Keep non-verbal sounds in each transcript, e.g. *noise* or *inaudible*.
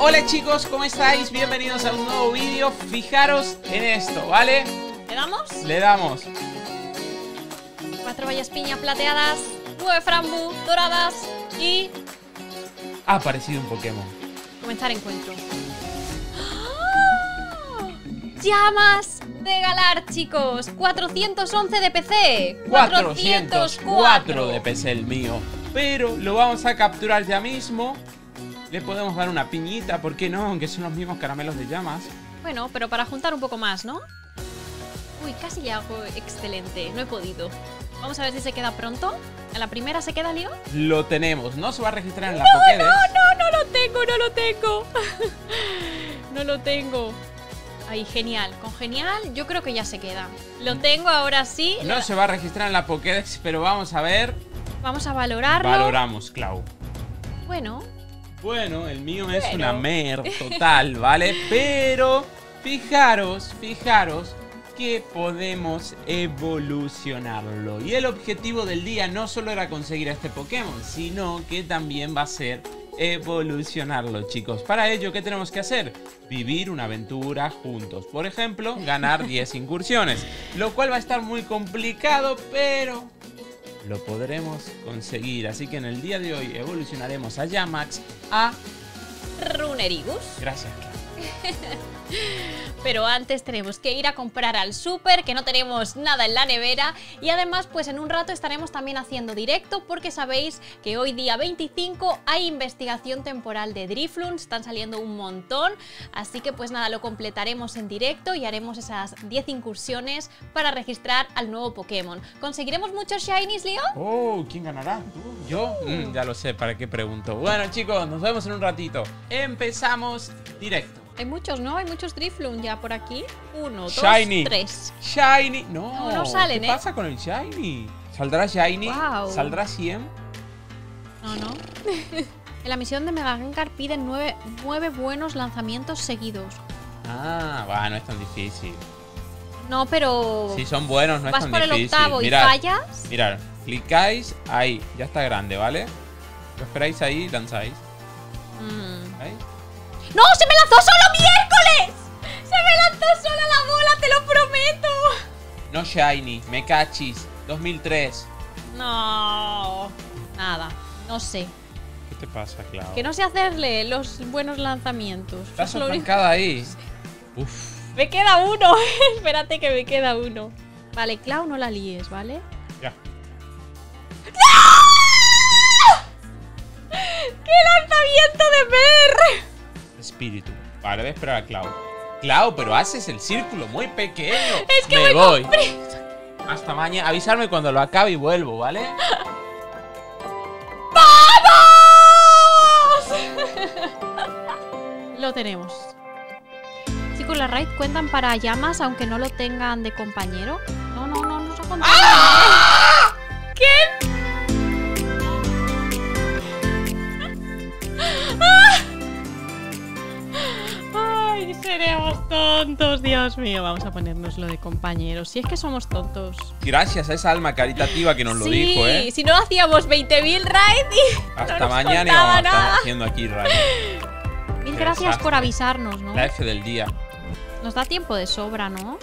Hola chicos, ¿cómo estáis? Bienvenidos a un nuevo vídeo Fijaros en esto, ¿vale? ¿Le damos? Le damos Cuatro bayas piña plateadas, nueve frambu doradas y... Ha aparecido un Pokémon Comenzar encuentro ¡Ah! ¡Llamas de Galar, chicos! 411 de PC 404 de PC el mío Pero lo vamos a capturar ya mismo Le podemos dar una piñita, ¿por qué no? Aunque son los mismos caramelos de llamas. Bueno, pero para juntar un poco más, ¿no? Uy, casi ya hago excelente, no he podido. Vamos a ver si se queda pronto. ¿A la primera se queda, Leo? Lo tenemos, no se va a registrar en la no, Pokédex. No, no, no lo tengo, no lo tengo. *laughs* No lo tengo. Ahí, genial, con genial yo creo que ya se queda. Lo tengo ahora sí. No se va a registrar en la Pokédex, pero vamos a ver. Vamos a valorarlo. Valoramos, Clau. Bueno, Bueno, el mío es una mer total, ¿vale? *laughs* Pero fijaros, fijaros que podemos evolucionarlo. Y el objetivo del día no solo era conseguir a este Pokémon, sino que también va a ser evolucionarlo, chicos. Para ello, ¿qué tenemos que hacer? Vivir una aventura juntos. Por ejemplo, ganar *laughs* 10 incursiones. Lo cual va a estar muy complicado, pero lo podremos conseguir. Así que en el día de hoy evolucionaremos a Yamax a... Runerigus Gracias. *laughs* Pero antes tenemos que ir a comprar al súper, que no tenemos nada en la nevera. Y además, pues en un rato estaremos también haciendo directo, porque sabéis que hoy día 25 hay investigación temporal de Drifloon, están saliendo un montón. Así que pues nada, lo completaremos en directo y haremos esas 10 incursiones para registrar al nuevo Pokémon. ¿Conseguiremos muchos Shinies, Leo? Oh, ¿quién ganará? ¿Tú? ¿Yo? Mm, ya lo sé, ¿para qué pregunto? Bueno, chicos, nos vemos en un ratito. Empezamos directo. Hay muchos, ¿no? Hay muchos Drifloon ya por aquí. Uno, dos, Shiny. tres. Shiny. No, No, no salen, ¿qué ¿eh? pasa con el Shiny? ¿Saldrá Shiny? ¿Saldrá 100? No, no. *laughs* en la misión de Mega Gengar piden nueve, nueve buenos lanzamientos seguidos. Ah, va, no es tan difícil. No, pero. Si son buenos, no es vas tan por el difícil. octavo Mirad, y fallas. Mirad, clicáis ahí, ya está grande, ¿vale? Lo esperáis ahí y lanzáis. Mm. ¿Ahí? ¡No! ¡Se me lanzó solo miércoles! ¡Se me lanzó sola la bola, te lo prometo! No Shiny, me cachis. 2003. No. Nada. No sé. ¿Qué te pasa, Clau? Que no sé hacerle los buenos lanzamientos. Estás arrancada ahí. Uf. Me queda uno. *laughs* Espérate que me queda uno. Vale, Clau, no la líes, ¿vale? Ya. ¡Qué lanzamiento de Mer! Espíritu. Vale, voy a esperar a Clau. Clau, pero haces el círculo muy pequeño. *laughs* Es que me voy. Hasta mañana. Avisarme cuando lo acabe y vuelvo, ¿vale? *laughs* *laughs* Lo tenemos. Chicos, las raid cuentan para llamas aunque no lo tengan de compañero. No, no, no, no se ha contado. ¿Qué? Seremos tontos, Dios mío. Vamos a ponernos lo de compañeros. Si es que somos tontos. Gracias a esa alma caritativa que nos lo sí, dijo, ¿eh? si no hacíamos 20.000 raid y *laughs* Hasta no nos mañana vamos a estar haciendo aquí raid. *laughs* Mil Qué gracias desastre. por avisarnos, ¿no? La F del día. Nos da tiempo de sobra, ¿no?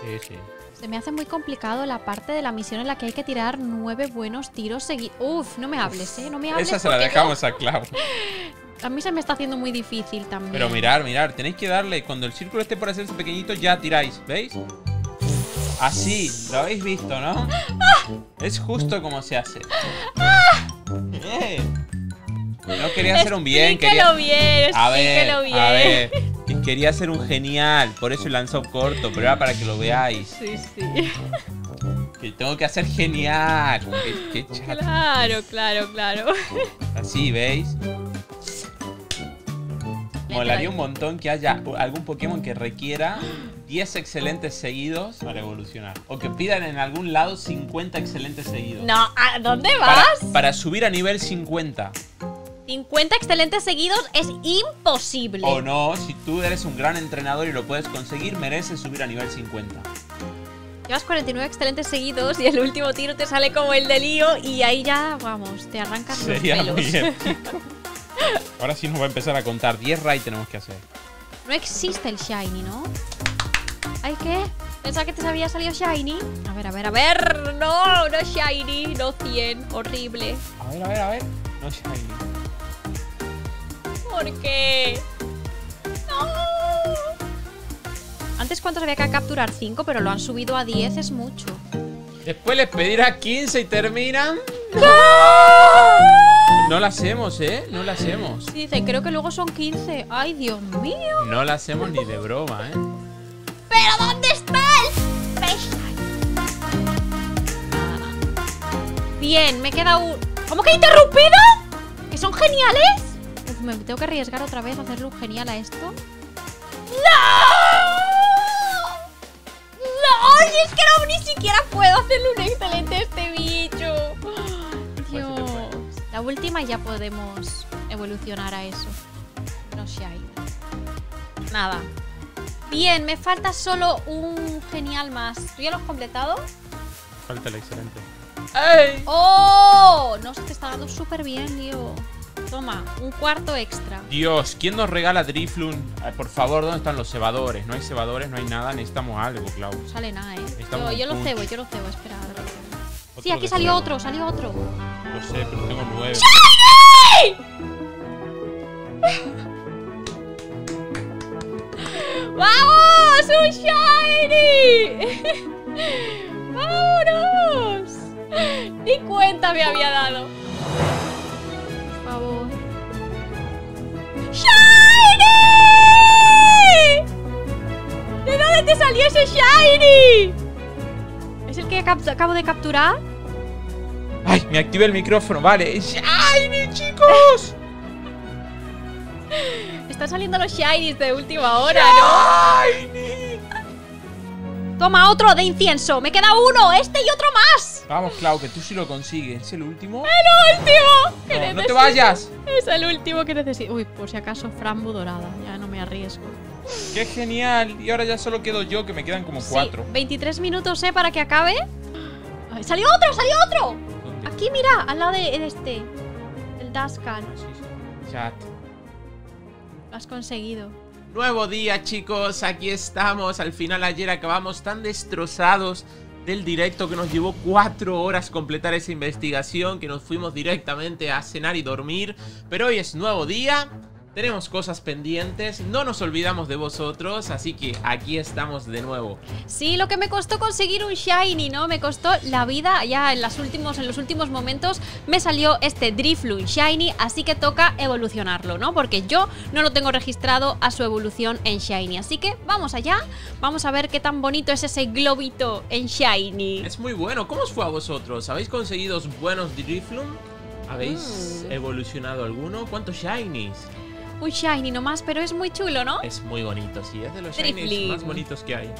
Sí, sí. Se me hace muy complicado la parte de la misión en la que hay que tirar nueve buenos tiros seguidos. Uf, no me hables, ¿eh? No me hables. Esa se la dejamos a Clau. *laughs* A mí se me está haciendo muy difícil también. Pero mirar, mirar, tenéis que darle. Cuando el círculo esté por hacerse pequeñito, ya tiráis. ¿Veis? Así, lo habéis visto, ¿no? Es justo como se hace. Eh. No quería hacer un bien, quería. Bien, A ver, explíquelo bien. a ver. que Quería hacer un genial, por eso lanzó corto, pero era para que lo veáis. Sí, sí. Que tengo que hacer genial. Qué, qué chato. Claro, claro, claro. Así, ¿veis? Molaría un montón que haya algún Pokémon que requiera 10 excelentes seguidos para evolucionar. O que pidan en algún lado 50 excelentes seguidos. No, ¿a dónde vas? para subir a nivel 50. 50 excelentes seguidos es imposible. O no, si tú eres un gran entrenador y lo puedes conseguir, mereces subir a nivel 50. Llevas 49 excelentes seguidos y el último tiro te sale como el de lío y ahí ya, vamos, te arrancas Sería los pelos. muy épico. *laughs* Ahora sí nos va a empezar a contar 10 raids tenemos que hacer. No existe el Shiny, ¿no? ¿Hay qué? Pensaba que te había salido Shiny. A ver, a ver, a ver. No, no Shiny, no 100. Horrible. A ver, a ver, a ver. No Shiny. ¿Por qué? No. Antes cuántos había que capturar 5, pero lo han subido a 10, es mucho. Después les pedirá 15 y terminan. No hacemos, ¿eh? No la hacemos. Sí, dice, creo que luego son 15. Ay, Dios mío. No la hacemos ni de broma, ¿eh? ¿Pero dónde está el? Bien, me queda un... ¿Cómo que he interrumpido? ¿Que son geniales? Uf, me tengo que arriesgar otra vez a hacerle un genial a esto. ¡No! ¡No! Si es que no, ni siquiera puedo hacerle un excelente a este bicho. Última ya podemos evolucionar a eso. No sé ahí. Nada. Bien, me falta solo un genial más. ¿Tú ya lo has completado? Falta el excelente. ¡Ey! ¡Oh! No, se te está dando súper bien, tío. Toma, un cuarto extra. Dios, ¿quién nos regala Driflun? Por favor, ¿dónde están los cebadores? No hay cebadores, no hay nada, necesitamos algo, Clau. No sale nada, ¿eh? Yo, yo lo cebo, yo lo cebo. Espera, a ver. Sí, Otro aquí salió otro, salió otro. Lo sé, pero tengo nueve. ¡Vamos! ¡Un shiny! *laughs* ¡Vámonos! Ni cuenta me había dado. Por favor. ¡Shiny! ¿De dónde te salió ese shiny? ¿Es el que acabo de capturar? ¡Ay! Me activé el micrófono, vale. ¡Shiny, chicos! Están saliendo los shinies de última hora, ¿no? ¡Shiny! Toma otro de incienso. Me queda uno, este y otro más. Vamos, Clau, que tú sí lo consigues. ¿Es el último? ¡El último! que No, no te vayas. Es el último que necesito. Uy, por si acaso frambu dorada. Ya no me arriesgo. ¡Qué genial! Y ahora ya solo quedo yo, que me quedan como cuatro. Sí, 23 minutos, ¿eh? Para que acabe. ¡Salió otro! ¡Salió otro! Aquí, mira, al lado de, este. El Daskan. Ah, sí, sí. Chat. Lo has conseguido. Nuevo día chicos, aquí estamos. Al final ayer acabamos tan destrozados del directo que nos llevó cuatro horas completar esa investigación, que nos fuimos directamente a cenar y dormir. Pero hoy es nuevo día, tenemos cosas pendientes, no nos olvidamos de vosotros, así que aquí estamos de nuevo. Sí, lo que me costó conseguir un Shiny, ¿no? Me costó la vida. Ya en, las últimos, en los últimos momentos me salió este Drifloon Shiny, así que toca evolucionarlo, ¿no? Porque yo no lo tengo registrado a su evolución en Shiny. Así que vamos allá, vamos a ver qué tan bonito es ese globito en Shiny. Es muy bueno, ¿cómo os fue a vosotros? ¿Habéis conseguido buenos Drifloon? ¿Habéis Mm. evolucionado alguno? ¿Cuántos Shinies? Un Shiny nomás, pero es muy chulo, ¿no? Es muy bonito, sí, es de los Shinies Drifloon. más bonitos que hay.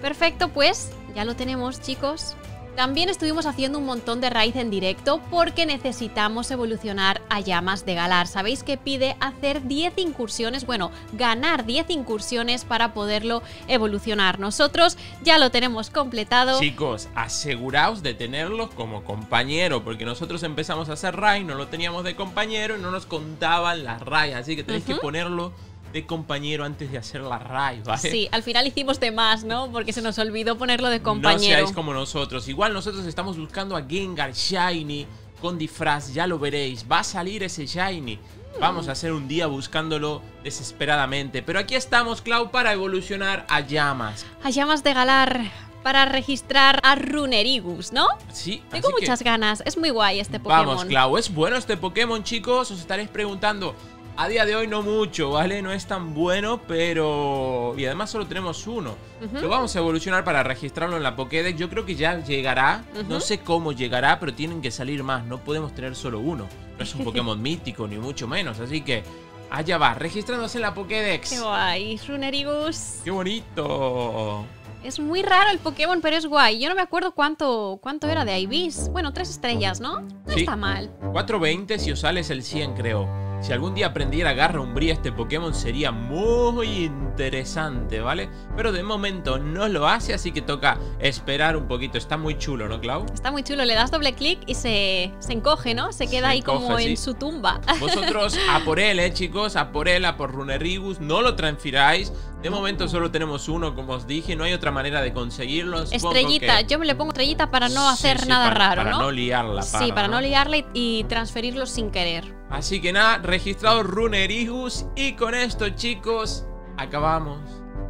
Perfecto, pues ya lo tenemos, chicos. También estuvimos haciendo un montón de raíz en directo porque necesitamos evolucionar a llamas de Galar. Sabéis que pide hacer 10 incursiones, bueno, ganar 10 incursiones para poderlo evolucionar. Nosotros ya lo tenemos completado. Chicos, aseguraos de tenerlos como compañero, porque nosotros empezamos a hacer Ray, no lo teníamos de compañero y no nos contaban las Ray, así que tenéis que ponerlo de compañero antes de hacer la Ray, ¿vale? Sí, al final hicimos de más, ¿no? Porque se nos olvidó ponerlo de No compañero. seáis como nosotros. Igual nosotros estamos buscando a Gengar Shiny con disfraz, ya lo veréis. Va a salir ese Shiny. Vamos a hacer un día buscándolo desesperadamente. Pero aquí estamos, Clau, para evolucionar a llamas. A llamas de Galar para registrar a Runerigus, ¿no? Sí, Tengo que- muchas ganas. Es muy guay este Pokémon. Vamos, Clau, ¿es bueno este Pokémon, chicos? Os estaréis preguntando. A día de hoy no mucho, ¿vale? No es tan bueno, pero... Y además solo tenemos uno. Lo vamos a evolucionar para registrarlo en la Pokédex. Yo creo que ya llegará. No sé cómo llegará, pero tienen que salir más. No podemos tener solo uno. No es un Pokémon *laughs* mítico, ni mucho menos. Así que allá va, registrándose en la Pokédex. Qué guay, Runerigus. ¡Qué bonito! Es muy raro el Pokémon, pero es guay. Yo no me acuerdo cuánto, cuánto era de Ibis. Bueno, tres estrellas, ¿no? No Sí. está mal. 420 si os sale es el 100, creo. Si algún día aprendiera Garra Umbría este Pokémon sería muy interesante, ¿vale? Pero de momento no lo hace, así que toca esperar un poquito. Está muy chulo, ¿no, Clau? Está muy chulo, le das doble clic y se, se encoge, ¿no? Se queda Se ahí como en su tumba. Vosotros a por él, eh, chicos, a por él, a por Runerigus, no lo transfiráis. De momento solo tenemos uno, como os dije, no hay otra manera de conseguirlo. Estrellita, que- yo me le pongo estrellita para no Sí, hacer sí, nada para- raro, para ¿no? no liarla, sí, parda, para no ¿no? liarla y, y transferirlo sin querer. Así que nada, registrado Runerigus y con esto, chicos, acabamos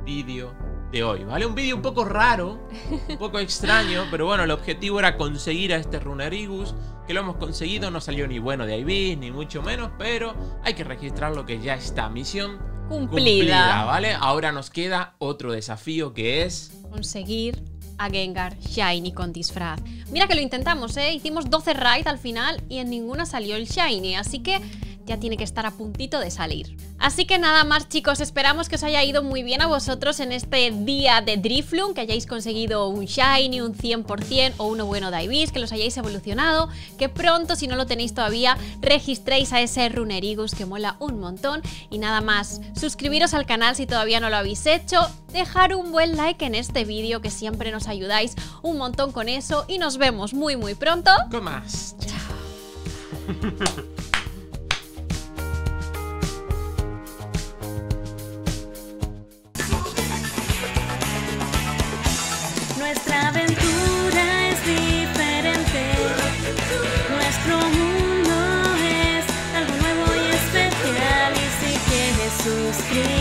vídeo de hoy, ¿vale? Un vídeo un poco raro, un poco extraño, *laughs* pero bueno, el objetivo era conseguir a este Runerigus, que lo hemos conseguido, no salió ni bueno de IB, ni mucho menos, pero hay que registrar lo que ya está, misión Cumplida. ¿vale? Ahora nos queda otro desafío que es... Conseguir a Gengar Shiny con disfraz. Mira que lo intentamos, ¿eh? Hicimos 12 raids al final y en ninguna salió el Shiny, así que ya tiene que estar a puntito de salir. Así que nada más chicos, esperamos que os haya ido muy bien a vosotros en este día de Drifloon, que hayáis conseguido un Shiny, un 100% o uno bueno de Ibis, que los hayáis evolucionado, que pronto, si no lo tenéis todavía, registréis a ese Runerigus que mola un montón. Y nada más, suscribiros al canal si todavía no lo habéis hecho, dejar un buen like en este vídeo que siempre nos ayudáis un montón con eso y nos vemos muy muy pronto. Con más. Nuestra *laughs* script.